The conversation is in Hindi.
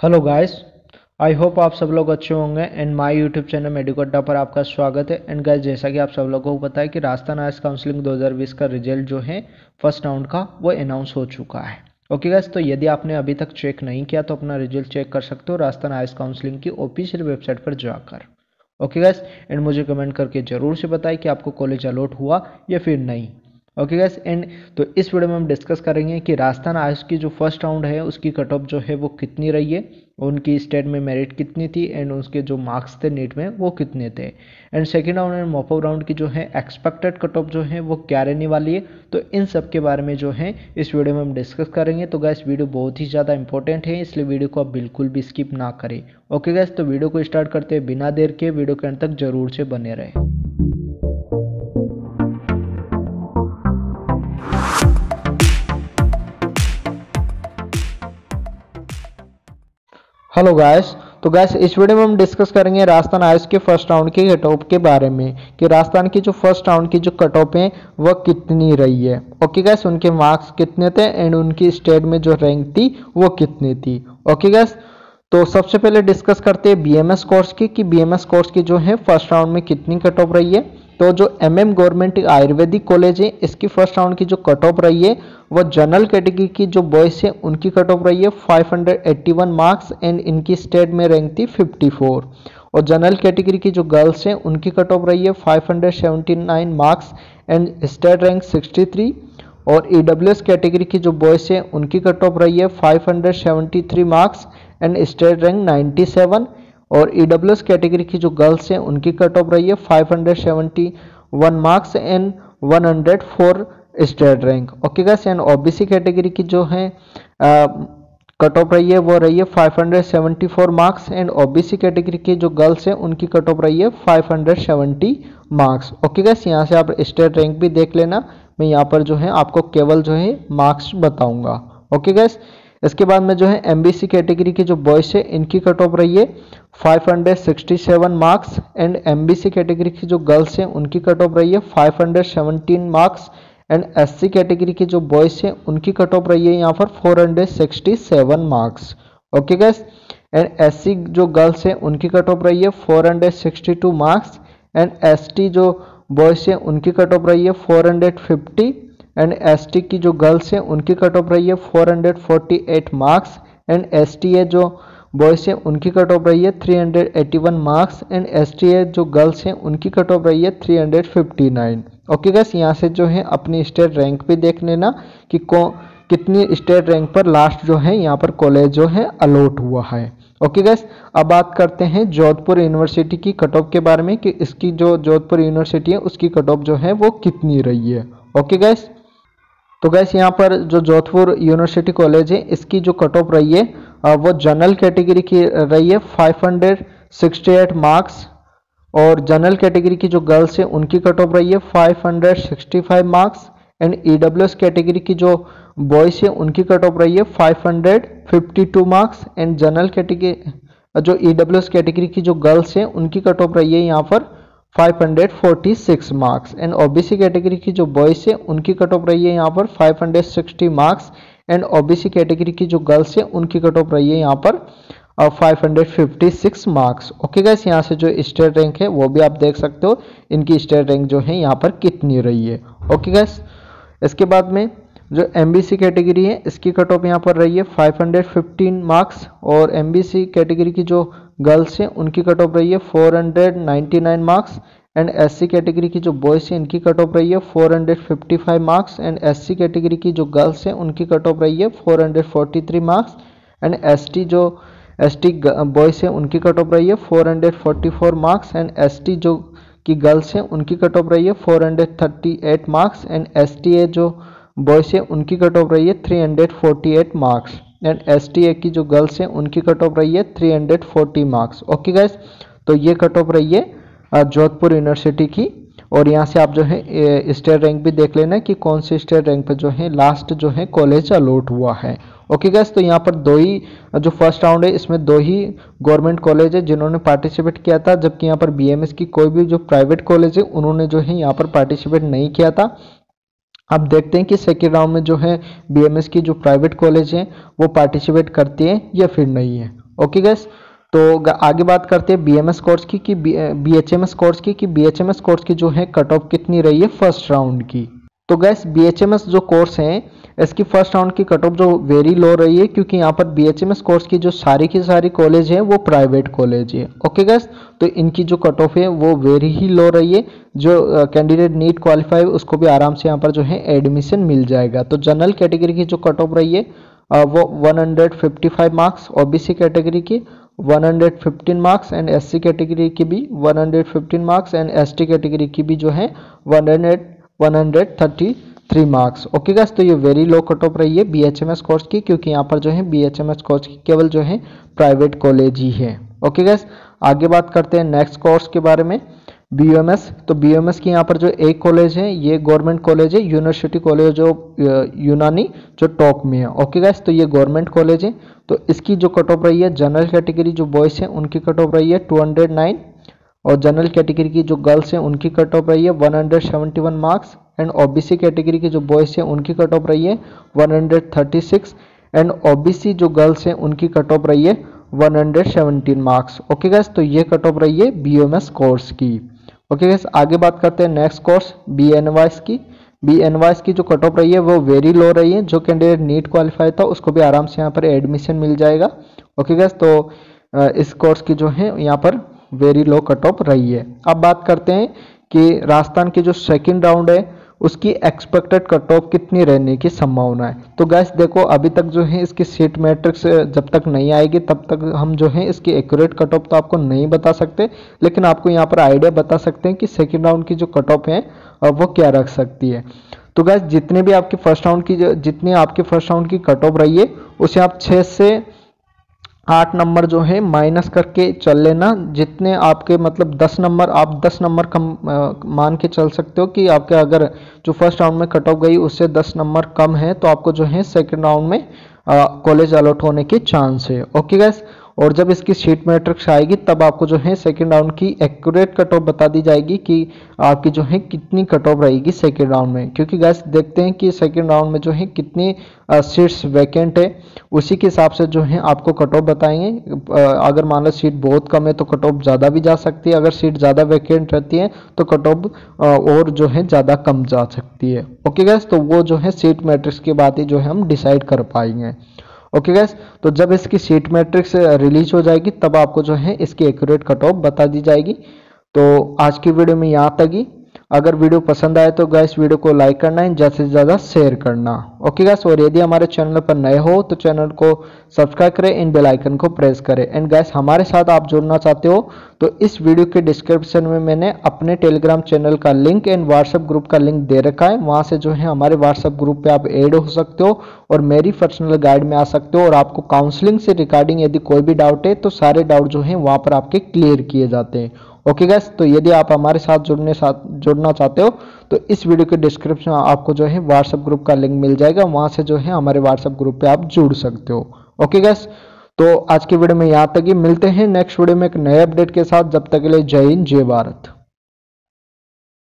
हेलो गाइस आई होप आप सब लोग अच्छे होंगे। And my YouTube channel Medicota पर आपका स्वागत है। एंड गाइस जैसा कि आप सब लोगों को पता है कि राजस्थान आइस काउंसलिंग 2020 का रिज़ल्ट जो है फ़र्स्ट राउंड का, वो अनाउंस हो चुका है। ओके गाइस तो यदि आपने अभी तक चेक नहीं किया तो अपना रिज़ल्ट चेक कर सकते हो राजस्थान आयस काउंसलिंग की ऑफिशियल वेबसाइट पर जाकर। ओके गाइस एंड मुझे कमेंट करके ज़रूर से बताएँ कि आपको कॉलेज अलॉट हुआ या फिर नहीं। ओके गैस एंड तो इस वीडियो में हम डिस्कस करेंगे कि राजस्थान आयुष की जो फ़र्स्ट राउंड है, उसकी कट ऑफ़ जो है, वो कितनी रही है? उनकी स्टेट में मेरिट कितनी थी? एंड उसके जो मार्क्स थे नीट में, वो कितने थे? And second round and mop up round की जो है एक्सपेक्टेड कट ऑफ़ जो है, वो क्या रहने वाली है? तो इन सब के बारे में जो है, इस वीडियो में हम डिस्कस करेंगे। तो गैस वीडियो बहुत ही ज़्यादा इंपॉर्टेंट है, इसलिए वीडियो को आप बिल्कुल भी स्किप ना करें। ओके गैस तो वीडियो को स्टार्ट करते हैं बिना देर के। वीडियो के अंत तक ज़रूर से बने रहे। हेलो गैस तो गैस इस वीडियो में हम डिस्कस करेंगे राजस्थान आयुष के फ़र्स्ट राउंड के कट ऑफ़ के बारे में कि राजस्थान की जो फ़र्स्ट राउंड की जो कट ऑफ़ है, वह कितनी रही है। ओके गैस उनके मार्क्स कितने थे एंड उनकी स्टेट में जो रैंक थी वो कितनी थी। ओके गैस तो सबसे पहले डिस्कस करते हैं बीएमएस कोर्स की कि बीएमएस कोर्स की जो है फ़र्स्ट राउंड में कितनी कट ऑफ़ रही है। तो जो M M government Ayurvedic college है, इसकी फ़र्स्ट राउंड की जो कट ऑफ़ रही है, वो जनरल कैटेगरी की जो बॉयज़ है, उनकी कट ऑफ़ रही है 581 मार्क्स एंड इनकी स्टेट में रैंक थी 54 और जनरल कैटेगरी की जो गर्ल्स हैं, उनकी कट ऑफ़ रही है 579 मार्क्स एंड स्टेट रैंक 63 और ई कैटेगरी की जो बॉयज़ हैं, उनकी कट ऑफ़ रही है 573 मार्क्स एंड स्टेट रैंक 97 और ई डब्ल्यू कैटेगरी की जो गर्ल्स हैं, उनकी कट ऑफ़ रही है 571 marks and 104 state rank okay guys and OBC category की जो है कट ऑफ़ रही है, वो रही है 574 मार्क्स एंड ओबीसी कैटेगरी की जो गर्ल्स हैं, उनकी कट ऑफ़ रही है 570 मार्क्स ओके गैस यहाँ से आप स्टेट रैंक भी देख लेना। मैं यहाँ पर जो है, आपको केवल जो है मार्क्स बताऊँगा। ओके गैस इसके बाद में जो है एमबीसी कैटेगरी के जो बॉयज़ है, इनकी कट ऑफ़ रही है 567 मार्क्स एंड एमबीसी कैटेगरी की जो गर्ल्स हैं, उनकी कट ऑफ़ रही है 517 मार्क्स एंड एससी कैटेगरी के जो बॉयज़ हैं, उनकी कट ऑफ़ रही है यहाँ पर 467 marks. Okay guys and SC जो गर्ल्स हैं, उनकी कट ऑफ़ रही है 462 मार्क्स एंड एसटी जो बॉयज़ हैं, उनकी कट ऑफ़ रही है 450 एंड एसटी की जो गर्ल्स हैं, उनकी कट ऑफ़ रही है 448 मार्क्स एंड एस जो बॉयज़ हैं, उनकी कट ऑफ़ रही है 381 मार्क्स एंड एसटीए जो गर्ल्स हैं, उनकी कट ऑफ़ रही है 359 ओके गैस यहाँ से जो है अपनी स्टेट रैंक भी देख लेना कि कौन कितनी स्टेट रैंक पर लास्ट जो है, यहाँ पर कॉलेज जो है अलॉट हुआ है. ओके गैस अब बात करते हैं जोधपुर यूनिवर्सिटी की कट ऑफ़ के बारे में कि इसकी जो जोधपुर यूनिवर्सिटी है, उसकी कट ऑफ़ जो है वो कितनी रही है. ओके गैस तो गैस यहाँ पर जो जोधपुर यूनिवर्सिटी कॉलेज है, इसकी जो कट ऑफ़ रही है वो जनरल कैटेगरी की रही है 568 मार्क्स और जनरल कैटेगरी की जो गर्ल्स है, उनकी कट ऑफ़ रही है 565 मार्क्स एंड ई कैटेगरी की जो बॉयज़ है, उनकी कट ऑफ़ रही है 552 मार्क्स एंड जनरल कैटेगरी जो ई कैटेगरी की जो गर्ल्स हैं, उनकी कट ऑफ़ रही है यहाँ पर 546 मार्क्स एंड ओबीसी कैटेगरी की जो बॉयज़ है, उनकी कट ऑफ़ रही है यहाँ पर 560 मार्क्स एंड ओबीसी कैटेगरी की जो गर्ल्स है, उनकी कट ऑफ़ रही है यहाँ पर fifty six marks okay guys यहाँ से जो स्टेट रैंक है, वो भी आप देख सकते हो, इनकी स्टेट रैंक जो है यहाँ पर कितनी रही है. ओके गैस इसके बाद में जो एमबीसी कैटेगरी है, इसकी कट ऑफ़ यहाँ पर रही है 515 मार्क्स और एमबीसी कैटेगरी की जो गर्ल्स हैं, उनकी कट ऑफ़ रही है 499 मार्क्स एंड एससी कैटेगरी की जो बॉयज़ हैं, इनकी कट ऑफ़ रही है 455 मार्क्स एंड एससी कैटेगरी की जो गर्ल्स हैं, उनकी कट ऑफ़ रही है 443 मार्क्स एंड एसटी जो एसटी बॉयज़ हैं, उनकी कट ऑफ़ रही है 444 मार्क्स एंड एसटी जो की गर्ल्स हैं, उनकी कट ऑफ़ रही है 438 मार्क्स एंड एसटीए जो बॉयज़ हैं, उनकी कट ऑफ़ रही है 348 मार्क्स एंड एसटीए की जो गर्ल्स हैं, उनकी कट ऑफ़ रही है 340 मार्क्स ओके गाइस तो ये कट ऑफ़ रही है जोधपुर यूनिवर्सिटी की और यहाँ से आप जो है स्टेट रैंक भी देख लेना कि कौन से स्टेट रैंक पर जो है लास्ट जो है कॉलेज अलॉट हुआ है। ओके गैस तो यहाँ पर दो ही जो फ़र्स्ट राउंड है, इसमें दो ही गवर्नमेंट कॉलेज है जिन्होंने पार्टिसिपेट किया था, जबकि यहाँ पर बीएमएस की कोई भी जो प्राइवेट कॉलेज है, उन्होंने जो है यहाँ पर पार्टिसिपेट नहीं किया था। अब देखते हैं कि सेकेंड राउंड में जो है बीएमएस की जो प्राइवेट कॉलेज हैं, वो पार्टिसिपेट करती हैं या फिर नहीं है। ओके गैस तो आगे बात करते हैं बीएमएस कोर्स की, कि बीएचएमएस कोर्स की, कि बीएचएमएस कोर्स की जो है कट ऑफ़ कितनी रही है फ़र्स्ट राउंड की। तो गैस बीएचएमएस जो कोर्स है, इसकी फ़र्स्ट राउंड की कट ऑफ़ जो वेरी लो रही है, क्योंकि यहाँ पर बीएचएमएस कोर्स की जो सारी की सारी कॉलेज है, वो प्राइवेट कॉलेज है। ओके गैस तो इनकी जो कट ऑफ़ है, वो वेरी ही लो रही है। जो कैंडिडेट नीट क्वालिफाई उसको भी आराम से यहाँ पर जो है एडमिशन मिल जाएगा। तो जनरल कैटेगरी की जो कट ऑफ़ रही है वो 155 मार्क्स ओबीसी कैटेगरी की। 115 मार्क्स एंड एससी कैटेगरी की भी 115 मार्क्स एंड एसटी कैटेगरी की भी जो है 100 133 मार्क्स ओके गैस तो ये वेरी लो कट ऑफ़ रही है बीएचएमएस कोर्स की, क्योंकि यहाँ पर जो है बीएचएमएस कोर्स की केवल जो है प्राइवेट कॉलेज ही है. ओके गैस आगे बात करते हैं नेक्स्ट कोर्स के बारे में. बी तो BMS की यहाँ पर जो एक कॉलेज है, ये गवर्नमेंट कॉलेज है यूनिवर्सिटी कॉलेज ऑफ़ यूनानी जो टॉप में है। ओके गैस तो ये गवर्नमेंट कॉलेज है। तो इसकी जो कट ऑफ़ रही है जनरल कैटेगरी जो बॉयज़ हैं, उनकी कट ऑफ़ रही है 209 और जनरल कैटेगरी की जो गर्ल्स हैं, उनकी कट ऑफ़ रही है 171 मार्क्स एंड ओबीसी कैटेगरी की जो बॉयज़ हैं, उनकी कट ऑफ़ रही है 136 एंड ओबीसी जो गर्ल्स हैं, उनकी कट ऑफ़ रही है 117 मार्क्स ओके गैस तो ये कट ऑफ़ रही है बी कोर्स की। ओके गैस आगे बात करते हैं next course B N Y S की। बी एन वाइस की जो कट ऑफ़ रही है, वो वेरी लो रही है, जो कैंडिडेट नीट क्वालिफाई था, उसको भी आराम से यहाँ पर एडमिशन मिल जाएगा। ओके गैस तो इस कोर्स की जो है, यहाँ पर वेरी लो कट ऑफ़ रही है। अब बात करते हैं कि राजस्थान की जो सेकेंड राउंड है उसकी एक्सपेक्टेड कट ऑफ़ कितनी रहने की संभावना है। तो गैस देखो, अभी तक जो है इसकी सीट मैट्रिक्स जब तक नहीं आएगी, तब तक हम जो है इसकी एक्यूरेट कट ऑफ़ तो आपको नहीं बता सकते, लेकिन आपको यहाँ पर आइडिया बता सकते हैं कि सेकेंड राउंड की जो कट ऑफ़ है वो क्या रख सकती है। तो गैस जितने भी आपकी फ़र्स्ट राउंड की जितनी आपकी फ़र्स्ट राउंड की कट ऑफ़ रही है, उसे आप छः से आठ नंबर जो है माइनस करके चल लेना। जितने आपके मतलब दस नंबर आप दस नंबर कम आ, मान के चल सकते हो कि आपके अगर जो फ़र्स्ट राउंड में कट ऑफ़ गई उससे दस नंबर कम है तो आपको जो है सेकेंड राउंड में कॉलेज अलॉट होने के चांस है। ओके गैस और जब इसकी सीट मैट्रिक्स आएगी, तब आपको जो है सेकेंड राउंड की एक्यूरेट कट ऑफ़ बता दी जाएगी कि आपकी जो है कितनी कट ऑफ़ रहेगी सेकेंड राउंड में। क्योंकि गैस देखते हैं कि सेकेंड राउंड में जो है कितनी सीट्स वैकेंट है, उसी के हिसाब से जो है आपको कट ऑफ़ बताएँगे अगर मान लो सीट बहुत कम है तो कट ऑफ़ ज़्यादा भी जा सकती है। अगर सीट ज़्यादा वैकेंट रहती है तो कट ऑफ़ और जो है ज़्यादा कम जा सकती है। ओके गैस तो वो जो है सीट मैट्रिक्स की बात ही जो है हम डिसाइड कर पाएँगे। ओके गैस तो जब इसकी सीट मैट्रिक्स रिलीज़ हो जाएगी, तब आपको जो है इसकी एक्यूरेट कट ऑफ़ बता दी जाएगी। तो आज की वीडियो में यहाँ तक ही। अगर वीडियो पसंद आए तो गैस वीडियो को लाइक करना है ज़्यादा से ज़्यादा शेयर करना। ओके गैस और यदि हमारे चैनल पर नए हो तो चैनल को सब्सक्राइब करें, इन बेल आइकन को प्रेस करें। एंड गैस हमारे साथ आप जुड़ना चाहते हो तो इस वीडियो के डिस्क्रिप्शन में मैंने अपने टेलीग्राम चैनल का लिंक एंड व्हाट्सएप ग्रुप का लिंक दे रखा है। वहाँ से जो है हमारे व्हाट्सएप ग्रुप पर आप एड हो सकते हो और मेरी पर्सनल गाइड में आ सकते हो और आपको काउंसलिंग से रिगार्डिंग यदि कोई भी डाउट है तो सारे डाउट जो है, वहाँ पर आपके क्लियर किए जाते हैं। ओके गैस तो यदि आप हमारे साथ जुड़ने साथ, जुड़ना चाहते हो तो इस वीडियो के डिस्क्रिप्शन में आपको जो है व्हाट्सएप ग्रुप का लिंक मिल जाएगा। वहाँ से जो है हमारे व्हाट्सएप ग्रुप पे आप जुड़ सकते हो। ओके गैस तो आज की वीडियो में यहाँ तक ही मिलते हैं। नेक्स्ट वीडियो में एक नए अपडेट के साथ। जब तक के लिए जय हिंद, जय भारत।